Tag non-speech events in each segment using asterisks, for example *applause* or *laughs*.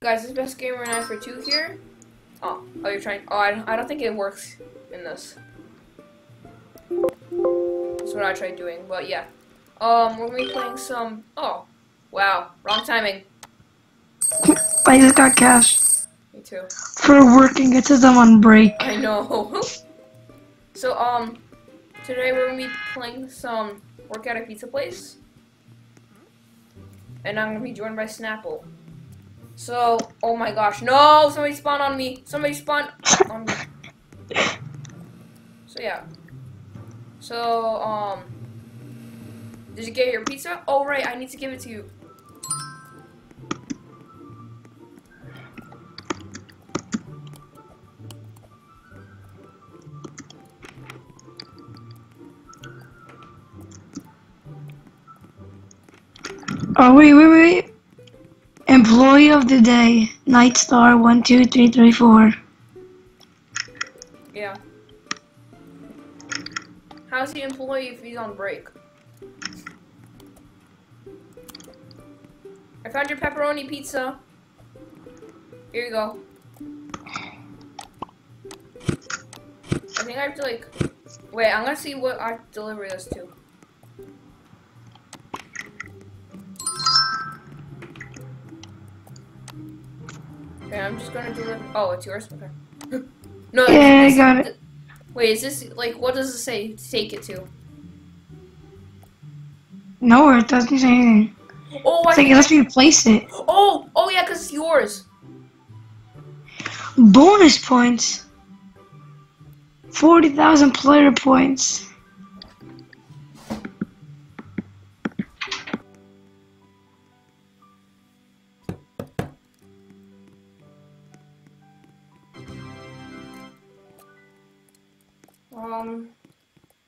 Guys, this is best gamer 9 for 2 here. Oh, oh, you're trying. Oh, I, don't- I don't think it works in this. That's what I tried doing, but yeah. Um, we're gonna be playing some. Oh, wow, wrong timing. I just got cash Me too. for working. It says I'm on break. I know. *laughs* so, um, today we're gonna be playing some work at pizza place, and I'm gonna be joined by Snapple. So, oh my gosh, no! Somebody spawned on me. Somebody spawned on me. So yeah. So, um, did you get your pizza? Oh right, I need to give it to you. Oh wait, wait, wait. Employee of the day, Night Star one two three three four. Yeah. How's the employee if he's on break? I found your pepperoni pizza. Here you go. I think I have to like. Wait, I'm gonna see what I deliver this to. Okay, I'm just gonna deliver. Oh, it's yours. Okay. *gasps* no. Yeah, I got it. Wait, is this like what does it say? Take it to. No, it doesn't say anything. Oh, I It's like it lets me place it. Oh, oh yeah, cause it's yours. Bonus points. Forty thousand player points. Um,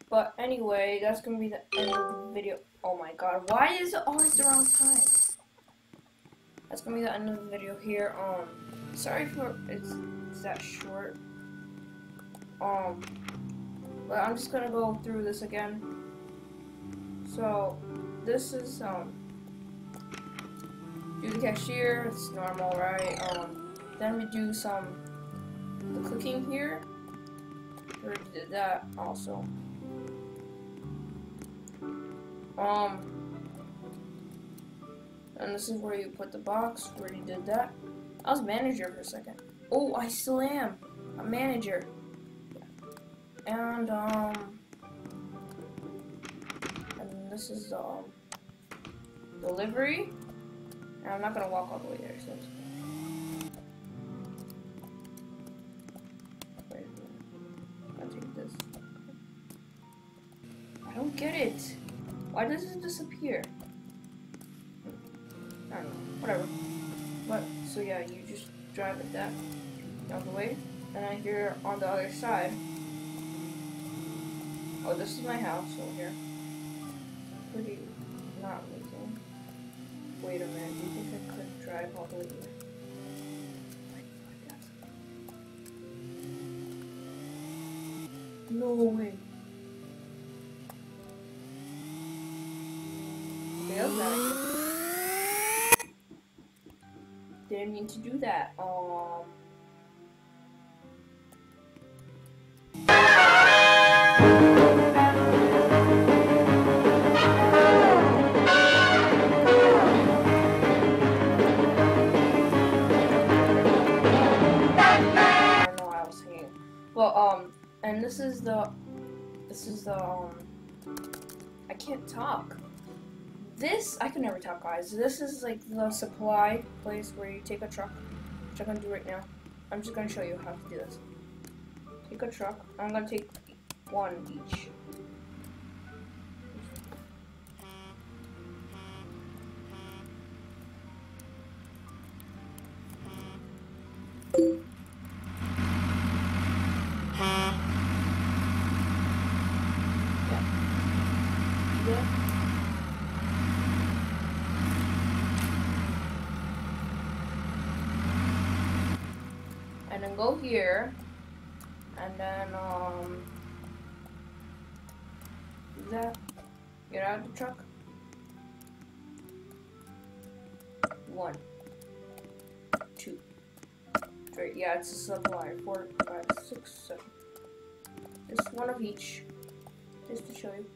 but anyway, that's gonna be the end of the video. Oh my god, why is it always the wrong time? That's gonna be the end of the video here. Um, sorry for it's, it's that short. Um, but I'm just gonna go through this again. So, this is um, do the cashier. It's normal, right? Um, then we do some the cooking here. Already did that also. Um, and this is where you put the box. Already did that. I was manager for a second. Oh, I still am a manager. And um, and this is the um, delivery. And I'm not gonna walk all the way there. So. Why does it disappear? I don't know. Whatever. But so yeah, you just drive it that out the way, and then here on the other side. Oh, this is my house over here. Pretty not amazing. Wait a minute. Do you think I could drive all the way here? No way. Didn't mean to do that. Um. Um, and this is the, this is the, um, I can't talk. This, I can never talk, guys. This is like the supply place where you take a truck, which I'm gonna do right now. I'm just gonna show you how to do this. Take a truck. I'm gonna take one each. Yeah. Go here, and then um, do that. Get out of the truck. one two three Yeah, it's a supply. Four, five, six, seven. Just one of each. Just to show you.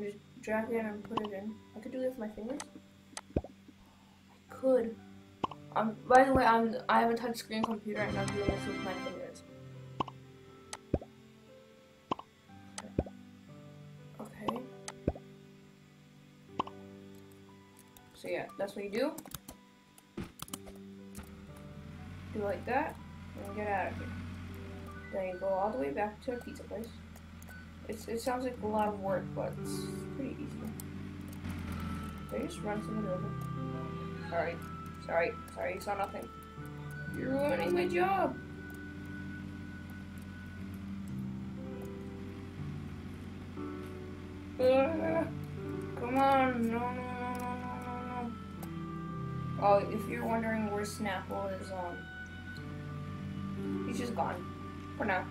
Just drag it and put it in. I could do this with my fingers. Um, by the way, I'm I have a touchscreen computer and I'm doing this with my fingers. Okay. So yeah, that's what you do. Do like that, and get out of here. Then you go all the way back to a pizza place. It's, it sounds like a lot of work, but it's pretty easy. They just run somebody over. Sorry. Sorry. Sorry, you saw nothing. You're ruining my job. Uh, come on. No, no, no, no, no, no, no. Oh, if you're wondering where Snapple is, um, he's just gone. For now.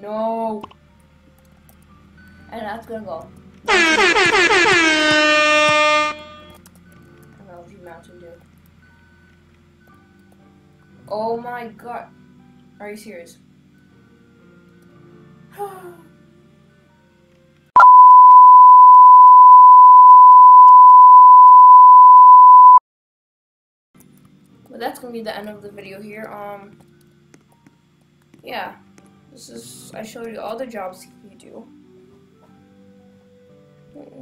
No. And that's gonna go. LG Mountain Dew. Oh my god. Are you serious? *sighs* But that's gonna be the end of the video here. Um, yeah, this is I showed you all the jobs you do.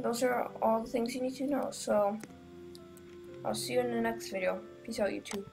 Those are all the things you need to know. So I'll see you in the next video. Peace out, YouTube.